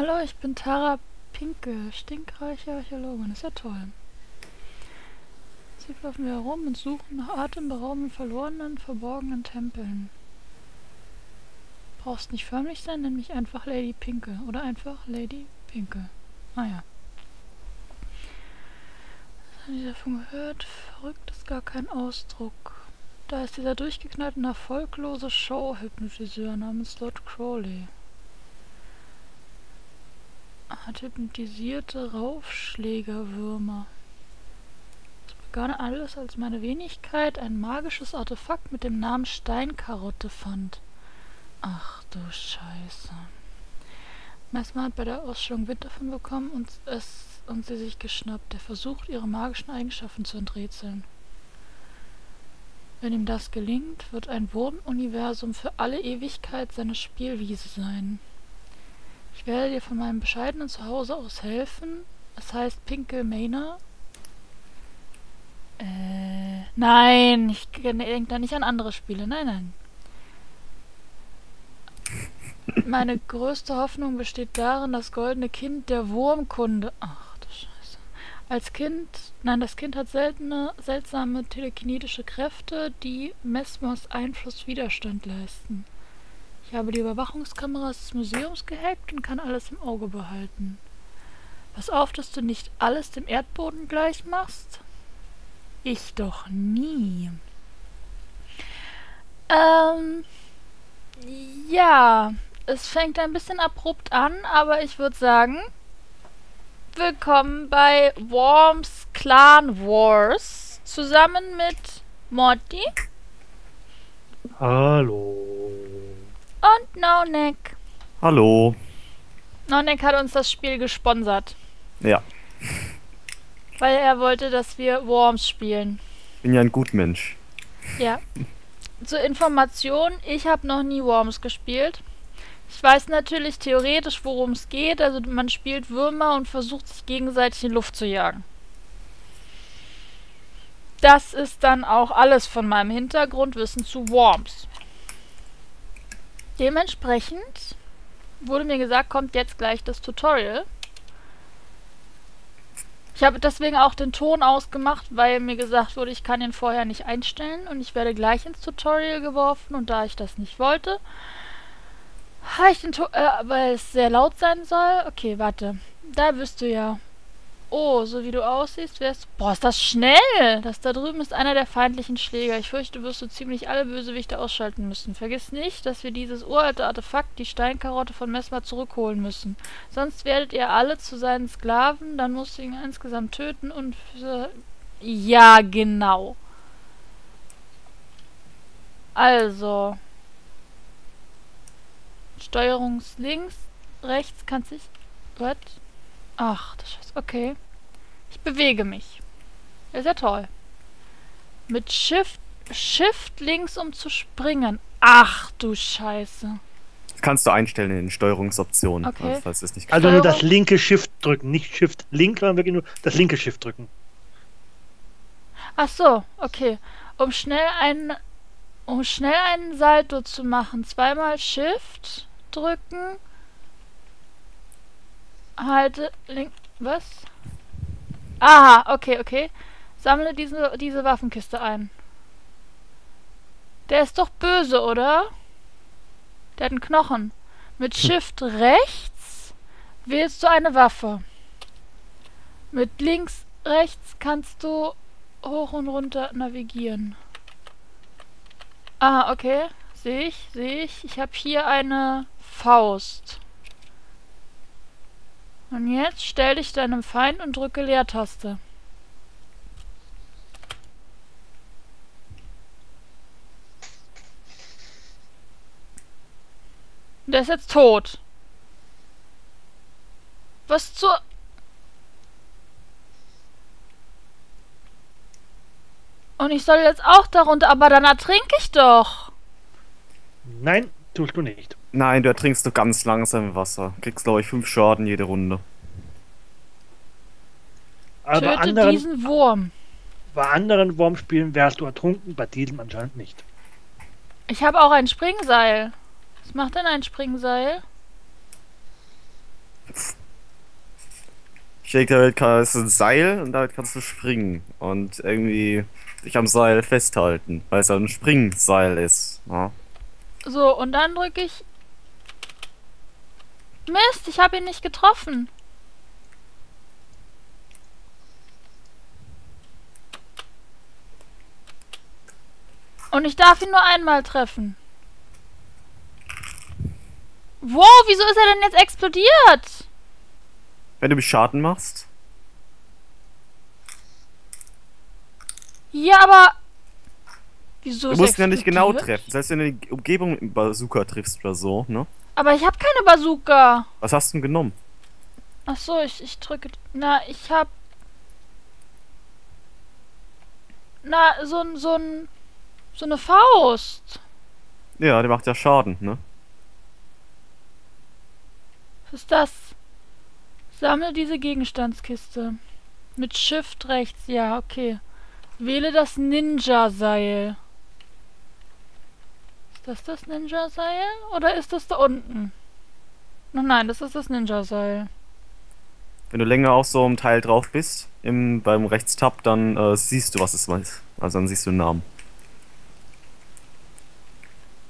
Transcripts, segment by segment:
Hallo, ich bin Tara Pinke, stinkreiche Archäologin. Ist ja toll. Jetzt laufen wir herum und suchen nach atemberaubenden, verlorenen, verborgenen Tempeln. Brauchst nicht förmlich sein, nenn mich einfach Lady Pinke. Oder einfach Lady Pinke. Ah ja. Was haben die davon gehört? Verrückt ist gar kein Ausdruck. Da ist dieser durchgeknallte, erfolglose Show-Hypnotiseur namens Lord Crowley. Hat hypnotisierte Raufschlägerwürmer. Es begann alles, als meine Wenigkeit ein magisches Artefakt mit dem Namen Steinkarotte fand. Ach du Scheiße. Mesmer hat bei der Ausstellung Wind davon bekommen und es und sie sich geschnappt. Er versucht, ihre magischen Eigenschaften zu enträtseln. Wenn ihm das gelingt, wird ein Wurm-Universum für alle Ewigkeit seine Spielwiese sein. Ich werde dir von meinem bescheidenen Zuhause aus helfen. Es heißt Pinkel Manor. Äh, nein, ich denke da nicht an andere Spiele. Nein, nein. Meine größte Hoffnung besteht darin, das goldene Kind der Wurmkunde. Ach du Scheiße. Als Kind, nein, das Kind hat seltene, seltsame telekinetische Kräfte, die Mesmers Einfluss Widerstand leisten. Ich habe die Überwachungskameras des Museums gehackt und kann alles im Auge behalten. Pass auf, dass du nicht alles dem Erdboden gleich machst. Ich doch nie. Ähm, ja, es fängt ein bisschen abrupt an, aber ich würde sagen, willkommen bei Worms Clan Wars zusammen mit Morty. Hallo. Und Nonek. Hallo. Nonek hat uns das Spiel gesponsert. Ja. Weil er wollte, dass wir Worms spielen. Bin ja ein Gutmensch. Ja. Zur Information, ich habe noch nie Worms gespielt. Ich weiß natürlich theoretisch, worum es geht. Also man spielt Würmer und versucht sich gegenseitig in Luft zu jagen. Das ist dann auch alles von meinem Hintergrundwissen zu Worms. Dementsprechend wurde mir gesagt, kommt jetzt gleich das Tutorial. Ich habe deswegen auch den Ton ausgemacht, weil mir gesagt wurde, ich kann ihn vorher nicht einstellen und ich werde gleich ins Tutorial geworfen und da ich das nicht wollte, habe ich den Ton, äh, weil es sehr laut sein soll. Okay, warte. Da bist du ja. Oh, so wie du aussiehst, wärst du... Boah, ist das schnell! Das da drüben ist einer der feindlichen Schläger. Ich fürchte, wirst du ziemlich alle Bösewichte ausschalten müssen. Vergiss nicht, dass wir dieses uralte Artefakt, die Steinkarotte von Messmer, zurückholen müssen. Sonst werdet ihr alle zu seinen Sklaven, dann musst du ihn insgesamt töten und... Ja, genau. Also... Steuerungslinks, rechts kannst dich... Was? Ach, das Scheiße. Okay. Ich bewege mich. ist ja toll. Mit Shift, Shift links, um zu springen. Ach du Scheiße. Das kannst du einstellen in den Steuerungsoptionen. Okay. Also, falls es nicht Also nur das linke Shift drücken, nicht Shift Link, sondern wirklich nur das linke Shift drücken. Ach so, okay. Um schnell einen, um schnell einen Salto zu machen, zweimal Shift drücken Halte link. Was? Aha, okay, okay. Sammle diese, diese Waffenkiste ein. Der ist doch böse, oder? Der hat einen Knochen. Mit hm. Shift rechts wählst du eine Waffe. Mit links, rechts kannst du hoch und runter navigieren. Ah, okay. Sehe ich, sehe ich. Ich habe hier eine Faust. Und jetzt stell dich deinem Feind und drücke Leertaste. Der ist jetzt tot. Was zur... Und ich soll jetzt auch darunter, aber dann ertrinke ich doch. Nein, tust du nicht. Nein, du ertrinkst du ganz langsam im Wasser. Kriegst, glaube ich, fünf Schaden jede Runde. Aber Töte anderen, diesen Wurm. Bei anderen Wurmspielen wärst du ertrunken, bei diesem anscheinend nicht. Ich habe auch ein Springseil. Was macht denn ein Springseil? Ich denke, damit kann, ist ein Seil und damit kannst du springen. Und irgendwie dich am Seil festhalten, weil es ja ein Springseil ist. Ja. So, und dann drücke ich. Mist, ich habe ihn nicht getroffen. Und ich darf ihn nur einmal treffen. Wow, wieso ist er denn jetzt explodiert? Wenn du mich Schaden machst. Ja, aber. Wieso Du musst ihn ja nicht genau treffen. Das heißt, wenn du die Umgebung mit dem Bazooka triffst oder so, ne? Aber ich habe keine Bazooka. Was hast du denn genommen? Ach so, ich, ich drücke. Na, ich hab. Na, so ein, so ein. So eine Faust. Ja, der macht ja Schaden, ne? Was ist das? Sammle diese Gegenstandskiste. Mit Shift rechts, ja, okay. Wähle das Ninja-Seil. Ist das das Ninja-Seil? Oder ist das da unten? Ach nein, das ist das Ninja-Seil. Wenn du länger auf so einem Teil drauf bist, im, beim Rechtstab, dann äh, siehst du, was es ist. Also dann siehst du den Namen.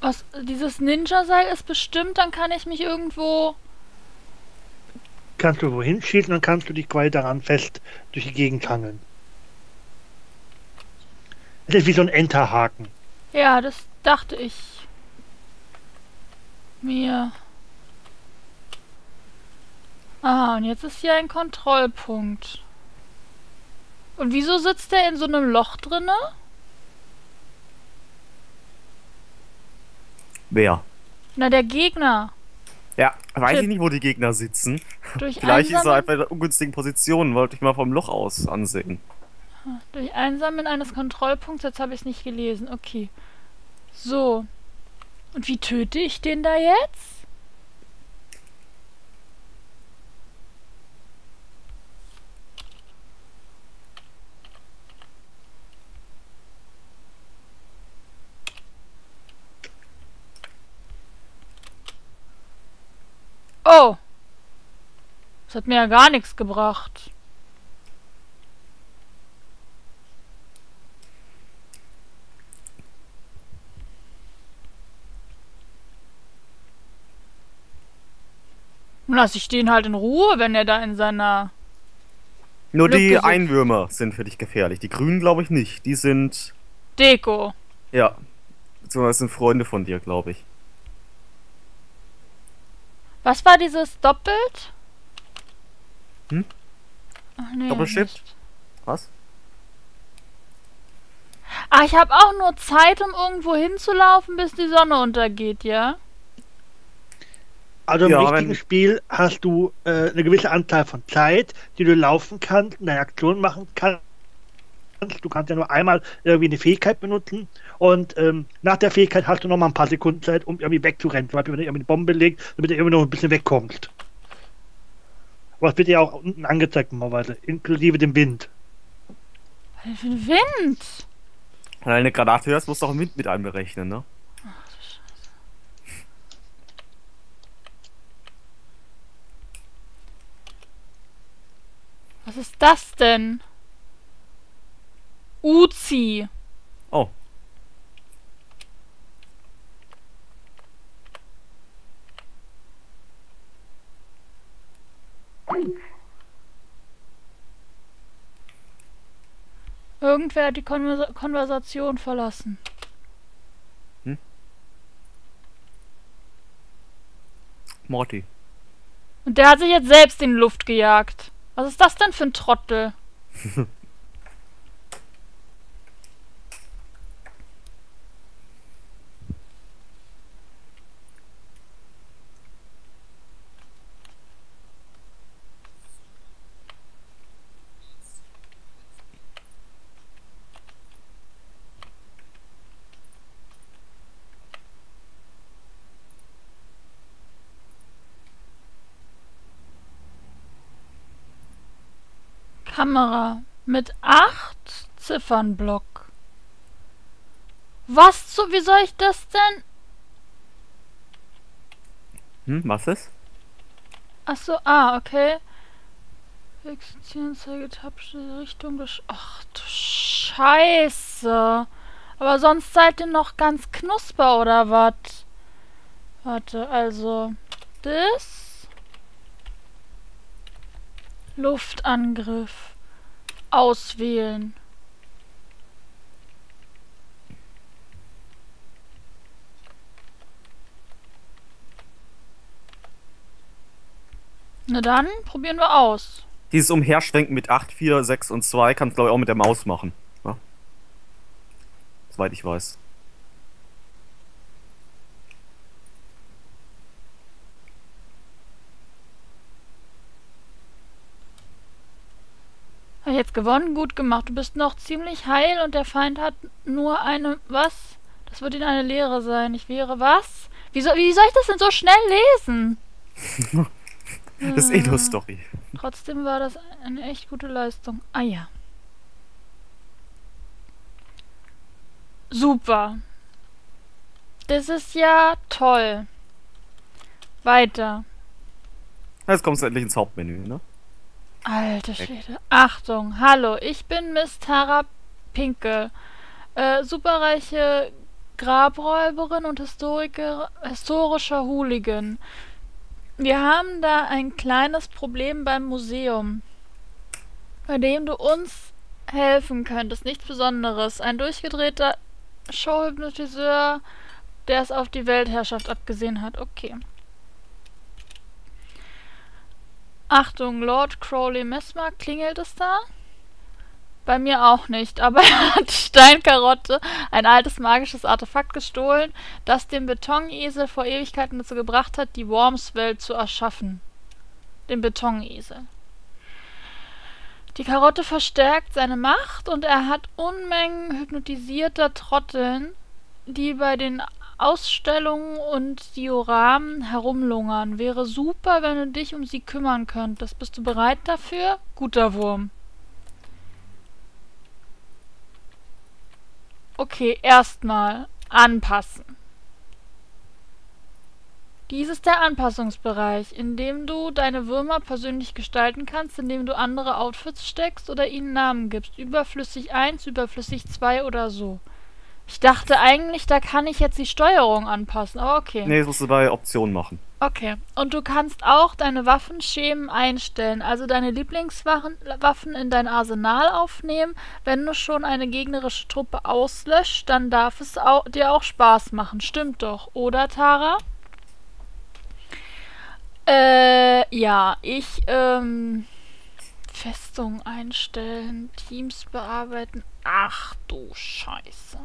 Was, dieses Ninja-Seil ist bestimmt, dann kann ich mich irgendwo... Kannst du wohin schießen, dann kannst du dich quasi daran fest durch die Gegend hangeln. Es ist wie so ein Enterhaken. Ja, das dachte ich mir. Ah, und jetzt ist hier ein Kontrollpunkt. Und wieso sitzt der in so einem Loch drinne? Wer? Na, der Gegner. Ja, weiß Tipp. ich nicht, wo die Gegner sitzen. Durch Vielleicht ist er Einsammeln, einfach in einer ungünstigen Position. Wollte ich mal vom Loch aus ansehen. durch Einsammeln eines Kontrollpunkts. Jetzt habe ich es nicht gelesen. Okay. So. Und wie töte ich den da jetzt? Oh. Das hat mir ja gar nichts gebracht. Lass ich den halt in Ruhe, wenn er da in seiner... Nur die Lücke sitzt. Einwürmer sind für dich gefährlich. Die Grünen glaube ich nicht. Die sind, Deko. ja, beziehungsweise sind Freunde von dir, glaube ich. Was war dieses Doppelt? Hm? Ach, nee, Doppelshift? nicht. Was? Ah, ich habe auch nur Zeit, um irgendwo hinzulaufen, bis die Sonne untergeht, ja? Also im Ja, richtigen wenn- Spiel hast du äh, eine gewisse Anzahl von Zeit, die du laufen kannst, eine Aktion machen kannst. Du kannst ja nur einmal irgendwie eine Fähigkeit benutzen und ähm, nach der Fähigkeit hast du noch mal ein paar Sekunden Zeit, um irgendwie wegzurennen. Zum Beispiel, wenn du irgendwie eine Bombe legst, damit du irgendwie noch ein bisschen wegkommst. Aber das wird ja auch unten angezeigt normalerweise, inklusive dem Wind. Was für ein Wind? Wenn du eine Granate hörst, musst du auch den Wind mit einberechnen, ne? Was ist das denn? Uzi. Oh, Irgendwer hat die Konversa Konversation verlassen. Morty. Und der hat sich jetzt selbst in die Luft gejagt. Was ist das denn für ein Trottel? Kamera mit acht Ziffernblock. Was zu, wie soll ich das denn? Hm, was ist? Achso, ah, okay. Existenzanzeige, tapsche Richtung des... Ach du Scheiße. Aber sonst seid ihr noch ganz knusper, oder was? Warte, also... Das... Luftangriff. Auswählen. Na dann, probieren wir aus. Dieses Umherschwenken mit 8, 4, 6 und 2 kannst du, glaube ich, auch mit der Maus machen. Ja? Soweit ich weiß. Ich jetzt gewonnen? Gut gemacht. Du bist noch ziemlich heil und der Feind hat nur eine... Was? Das wird ihn eine Lehre sein. Ich wäre was? Wie soll, wie soll ich das denn so schnell lesen? Das ist eh nur Story. Trotzdem war das eine echt gute Leistung. Ah ja. Super. Das ist ja toll. Weiter. Jetzt kommst du endlich ins Hauptmenü, ne? Alter Schwede. Achtung, hallo, ich bin Miss Tara Pinke. Äh, superreiche Grabräuberin und Historiker, historischer Hooligan. Wir haben da ein kleines Problem beim Museum, bei dem du uns helfen könntest. Nichts Besonderes. Ein durchgedrehter Showhypnotiseur, der es auf die Weltherrschaft abgesehen hat. Okay. Achtung, Lord Crowley Mesmer, klingelt es da? Bei mir auch nicht, aber er hat Steinkarotte, ein altes magisches Artefakt gestohlen, das den Betonesel vor Ewigkeiten dazu gebracht hat, die Worms-Welt zu erschaffen. Den Betonesel. Die Karotte verstärkt seine Macht und er hat Unmengen hypnotisierter Trotteln, die bei den Ausstellungen und Dioramen herumlungern. Wäre super, wenn du dich um sie kümmern könntest. Bist du bereit dafür? Guter Wurm. Okay, erstmal anpassen. Dies ist der Anpassungsbereich, in dem du deine Würmer persönlich gestalten kannst, indem du andere Outfits steckst oder ihnen Namen gibst. Überflüssig 1, überflüssig 2 oder so. Ich dachte eigentlich, da kann ich jetzt die Steuerung anpassen, aber okay. Nee, das musst du bei Optionen machen. Okay. Und du kannst auch deine Waffenschemen einstellen, also deine Lieblingswaffen in dein Arsenal aufnehmen. Wenn du schon eine gegnerische Truppe auslöscht, dann darf es auch, dir auch Spaß machen. Stimmt doch, oder Tara? Äh, ja, ich, ähm, Festung einstellen, Teams bearbeiten. Ach du Scheiße.